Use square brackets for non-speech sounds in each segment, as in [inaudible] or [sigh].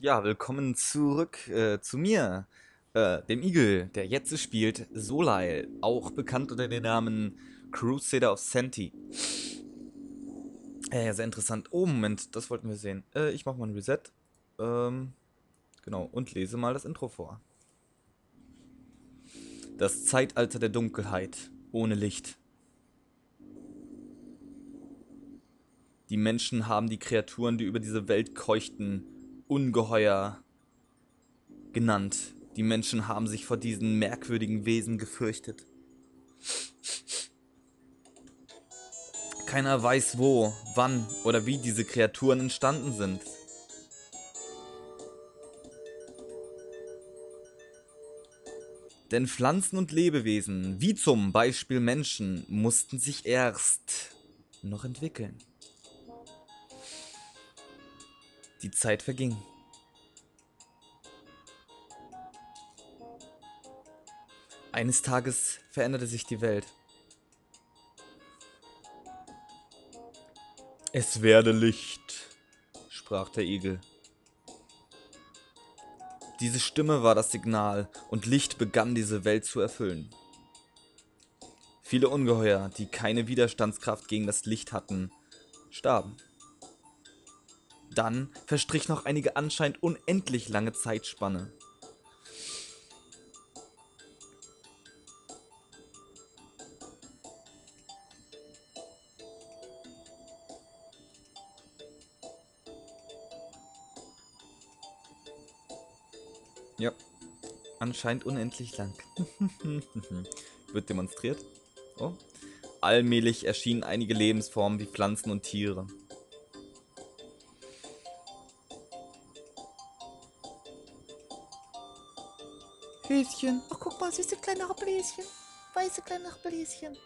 Ja, willkommen zurück äh, zu mir, äh, dem Igel, der jetzt spielt Solile, auch bekannt unter dem Namen Crusader of Senti. Äh, sehr interessant. Oh, Moment, das wollten wir sehen. Äh, ich mache mal ein Reset. Ähm, genau, und lese mal das Intro vor. Das Zeitalter der Dunkelheit, ohne Licht. Die Menschen haben die Kreaturen, die über diese Welt keuchten, Ungeheuer genannt. Die Menschen haben sich vor diesen merkwürdigen Wesen gefürchtet. Keiner weiß wo, wann oder wie diese Kreaturen entstanden sind. Denn Pflanzen und Lebewesen, wie zum Beispiel Menschen, mussten sich erst noch entwickeln. Die Zeit verging. Eines Tages veränderte sich die Welt. Es werde Licht, sprach der Igel. Diese Stimme war das Signal, und Licht begann diese Welt zu erfüllen. Viele Ungeheuer, die keine Widerstandskraft gegen das Licht hatten, starben. Dann verstrich noch einige anscheinend unendlich lange Zeitspanne. Ja, anscheinend unendlich lang. [laughs] Wird demonstriert. Oh. Allmählich erschienen einige Lebensformen wie Pflanzen und Tiere. Häschen. Ach, guck mal, süße kleine Hoppläschen. Weiße kleine Hoppläschen.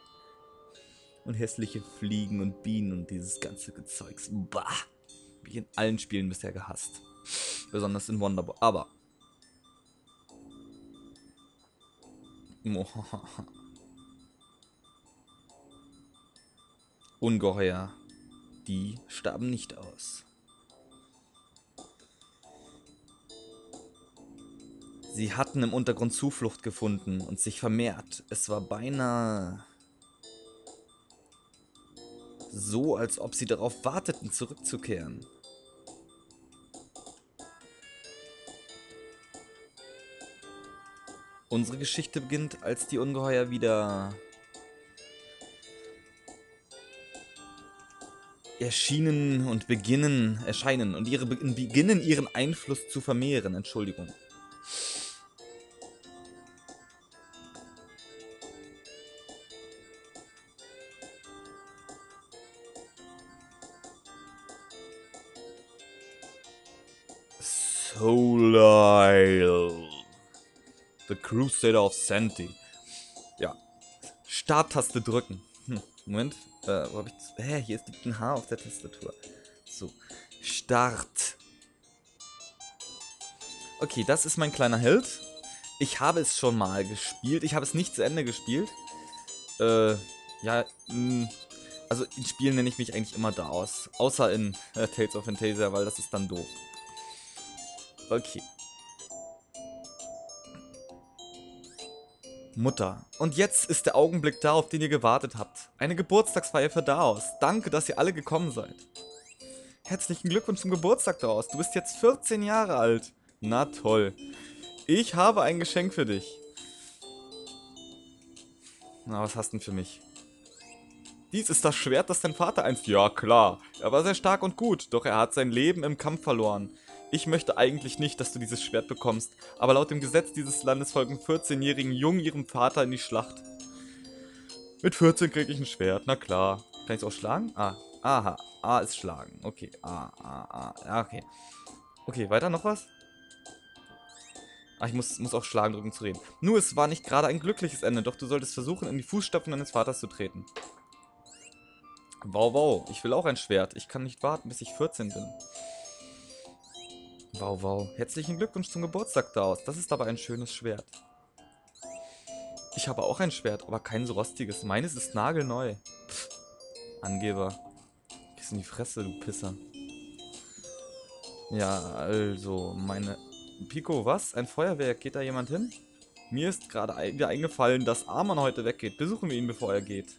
Und hässliche Fliegen und Bienen und dieses ganze Gezeugs. Bah! Hab ich in allen Spielen bisher gehasst. Besonders in Wonderboy. Aber. [laughs] Ungeheuer. Die starben nicht aus. Sie hatten im Untergrund Zuflucht gefunden und sich vermehrt. Es war beinahe so, als ob sie darauf warteten, zurückzukehren. Unsere Geschichte beginnt, als die Ungeheuer wieder erschienen und beginnen, erscheinen und ihre beginnen ihren Einfluss zu vermehren. Entschuldigung. Solile. The Crusader of Senti. Ja. Starttaste drücken. Hm, Moment. Äh, wo hab ich. Hä, hier ist ein H auf der Tastatur. So. Start. Okay, das ist mein kleiner Held. Ich habe es schon mal gespielt. Ich habe es nicht zu Ende gespielt. Äh, ja, mh, also in Spielen nenne ich mich eigentlich immer da aus. Außer in äh, Tales of Fantasia, weil das ist dann doof. Okay. Mutter. Und jetzt ist der Augenblick da, auf den ihr gewartet habt. Eine Geburtstagsfeier für Daos. Danke, dass ihr alle gekommen seid. Herzlichen Glückwunsch zum Geburtstag, Daos. Du bist jetzt 14 Jahre alt. Na toll. Ich habe ein Geschenk für dich. Na, was hast du denn für mich? Dies ist das Schwert, das dein Vater einst... Ja, klar. Er war sehr stark und gut, doch er hat sein Leben im Kampf verloren. Ich möchte eigentlich nicht, dass du dieses Schwert bekommst, aber laut dem Gesetz dieses Landes folgen 14-jährigen Jungen ihrem Vater in die Schlacht. Mit 14 kriege ich ein Schwert, na klar. Kann ich es auch schlagen? Ah, aha. A ist schlagen. Okay, A, A, A. Okay. Okay, weiter noch was? Ah, ich muss, muss auf Schlagen drücken zu reden. Nur, es war nicht gerade ein glückliches Ende, doch du solltest versuchen, in die Fußstapfen deines Vaters zu treten. Wow, wow, ich will auch ein Schwert. Ich kann nicht warten, bis ich 14 bin. Wow, wow. Herzlichen Glückwunsch zum Geburtstag, Daos. Das ist aber ein schönes Schwert. Ich habe auch ein Schwert, aber kein so rostiges. Meines ist nagelneu. Pff, Angeber. Gehst in die Fresse, du Pisser. Ja, also, meine... Pico, was? Ein Feuerwerk? Geht da jemand hin? Mir ist gerade wieder eingefallen, dass Arman heute weggeht. Besuchen wir ihn, bevor er geht.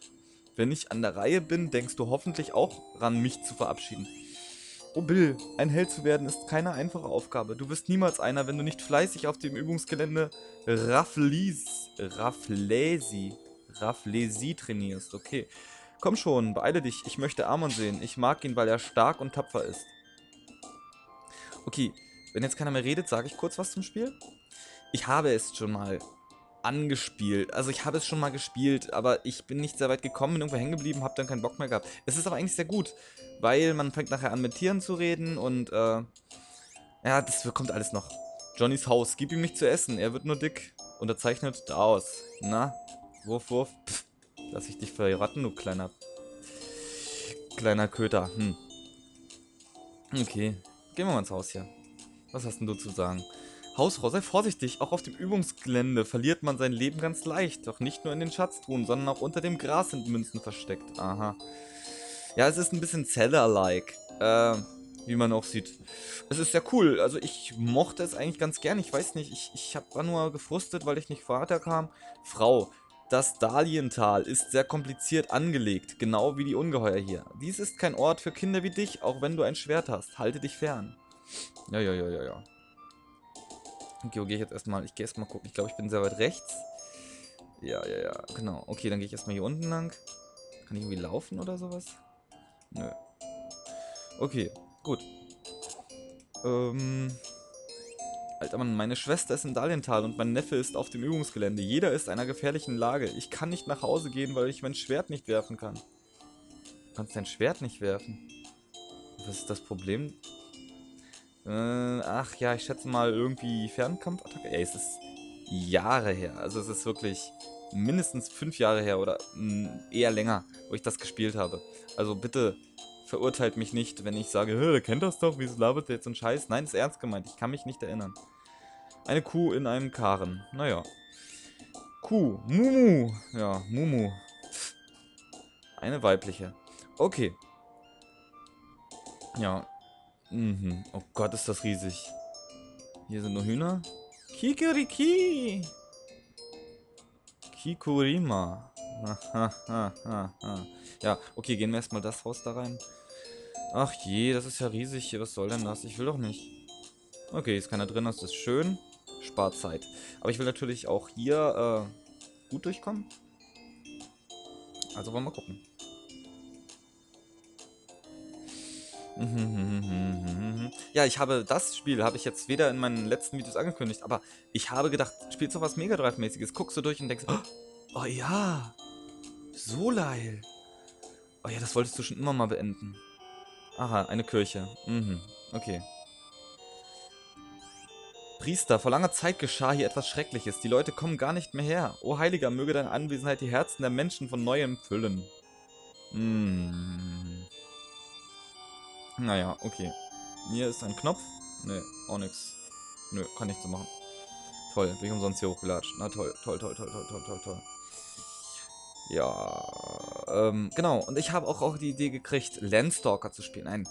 Wenn ich an der Reihe bin, denkst du hoffentlich auch ran, mich zu verabschieden. Oh Bill, ein Held zu werden ist keine einfache Aufgabe. Du wirst niemals einer, wenn du nicht fleißig auf dem Übungsgelände Rafflis, Rafflesi, Rafflesi trainierst. Okay, komm schon, beeile dich. Ich möchte Amon sehen. Ich mag ihn, weil er stark und tapfer ist. Okay, wenn jetzt keiner mehr redet, sage ich kurz was zum Spiel. Ich habe es schon mal angespielt. Also ich habe es schon mal gespielt, aber ich bin nicht sehr weit gekommen, bin irgendwo hängen geblieben, habe dann keinen Bock mehr gehabt. Es ist aber eigentlich sehr gut, weil man fängt nachher an mit Tieren zu reden und äh, ja, das kommt alles noch. Johnnys Haus, gib ihm nicht zu essen, er wird nur dick. Unterzeichnet aus. Na, Wurf, Wurf. Pff, lass ich dich verraten, du kleiner kleiner Köter. Hm. Okay, gehen wir mal ins Haus hier. Was hast denn du zu sagen? Hausfrau, sei vorsichtig, auch auf dem Übungsgelände verliert man sein Leben ganz leicht. Doch nicht nur in den Schatztruhen, sondern auch unter dem Gras sind Münzen versteckt. Aha. Ja, es ist ein bisschen Zeller-like, äh, wie man auch sieht. Es ist sehr cool, also ich mochte es eigentlich ganz gern. Ich weiß nicht, ich, ich hab, war nur gefrustet, weil ich nicht Vater kam. Frau, das Daliental ist sehr kompliziert angelegt, genau wie die Ungeheuer hier. Dies ist kein Ort für Kinder wie dich, auch wenn du ein Schwert hast. Halte dich fern. Ja, ja, ja, ja, ja. Okay, gehe ich jetzt erstmal? Ich gehe erstmal gucken. Ich glaube, ich bin sehr weit rechts. Ja, ja, ja, genau. Okay, dann gehe ich erstmal hier unten lang. Kann ich irgendwie laufen oder sowas? Nö. Okay, gut. Ähm... Alter Mann, meine Schwester ist in Daliental und mein Neffe ist auf dem Übungsgelände. Jeder ist in einer gefährlichen Lage. Ich kann nicht nach Hause gehen, weil ich mein Schwert nicht werfen kann. Du kannst dein Schwert nicht werfen. Was ist das Problem? Äh, ach ja, ich schätze mal irgendwie Fernkampfattacke. Ey, es ist Jahre her. Also es ist wirklich mindestens fünf Jahre her oder mh, mm, eher länger, wo ich das gespielt habe. Also bitte verurteilt mich nicht, wenn ich sage, der kennt das doch, wieso labert der jetzt so ein Scheiß? Nein, ist ernst gemeint, ich kann mich nicht erinnern. Eine Kuh in einem Karren. Naja. Kuh. Mumu. Ja, Mumu. Eine weibliche. Okay. Ja, Mhm. Oh Gott, ist das riesig. Hier sind nur Hühner. Kikeriki. Kikurima. [laughs] ja, okay, gehen wir erstmal das Haus da rein. Ach je, das ist ja riesig hier. Was soll denn das? Ich will doch nicht. Okay, ist keiner drin, das ist schön. Spart Zeit. Aber ich will natürlich auch hier äh, gut durchkommen. Also wollen wir gucken. Ja, ich habe das Spiel, habe ich jetzt weder in meinen letzten Videos angekündigt, aber ich habe gedacht, spielst du was Mega Drive-mäßiges, guckst du durch und denkst, oh, oh ja, Solheil. Oh ja, das wolltest du schon immer mal beenden. Aha, eine Kirche. Mhm, okay. Priester, vor langer Zeit geschah hier etwas Schreckliches. Die Leute kommen gar nicht mehr her. O Heiliger, möge deine Anwesenheit die Herzen der Menschen von Neuem füllen. Hm. Naja, okay. Hier ist ein Knopf. Ne, auch nix. Nö, kann nichts so machen. Toll, bin ich umsonst hier hochgelatscht. Na toll, toll, toll, toll, toll, toll, toll, toll. Ja, ähm, genau. Und ich habe auch, auch die Idee gekriegt, Landstalker zu spielen. Nein,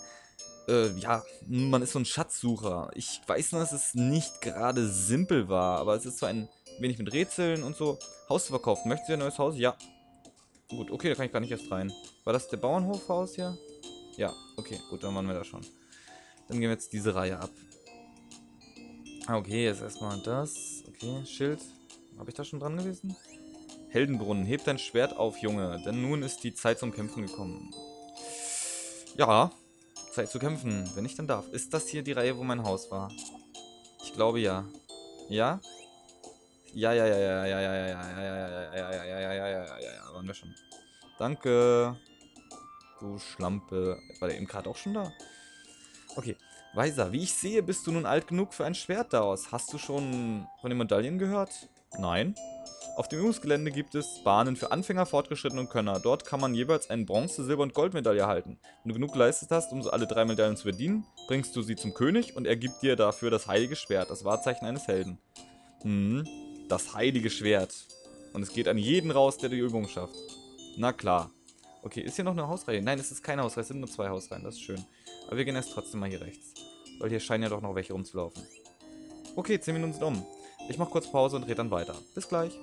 äh, ja, man ist so ein Schatzsucher. Ich weiß nur, dass es nicht gerade simpel war, aber es ist so ein wenig mit Rätseln und so. Haus zu verkaufen. Möchtest du ein neues Haus? Ja. Gut, okay, da kann ich gar nicht erst rein. War das der Bauernhofhaus hier? Ja, okay, gut, dann waren wir da schon. Dann gehen wir jetzt diese Reihe ab. Ah, okay, jetzt erstmal das. Okay, Schild. Habe ich da schon dran gewesen? Heldenbrunnen, heb dein Schwert auf, Junge, denn nun ist die Zeit zum Kämpfen gekommen. Ja, Zeit zu kämpfen, wenn ich denn darf. Ist das hier die Reihe, wo mein Haus war? Ich glaube ja. Ja? Ja, ja, ja, ja, ja, ja, ja, ja, ja, ja, ja, ja, ja, ja, ja, ja, ja, ja, ja, waren wir schon. Danke. Du Schlampe. War der eben gerade auch schon da? Okay. Weiser, wie ich sehe, bist du nun alt genug für ein Schwert daraus. Hast du schon von den Medaillen gehört? Nein. Auf dem Übungsgelände gibt es Bahnen für Anfänger, Fortgeschrittene und Könner. Dort kann man jeweils eine Bronze-, Silber- und Goldmedaille erhalten. Wenn du genug geleistet hast, um alle drei Medaillen zu verdienen, bringst du sie zum König und er gibt dir dafür das heilige Schwert, das Wahrzeichen eines Helden. Hm, das heilige Schwert. Und es geht an jeden raus, der die Übung schafft. Na klar. Okay, ist hier noch eine Hausreihe? Nein, es ist keine Hausreihe, es sind nur zwei Hausreihen, das ist schön. Aber wir gehen erst trotzdem mal hier rechts. Weil hier scheinen ja doch noch welche rumzulaufen. Okay, 10 Minuten sind um. Ich mache kurz Pause und rede dann weiter. Bis gleich.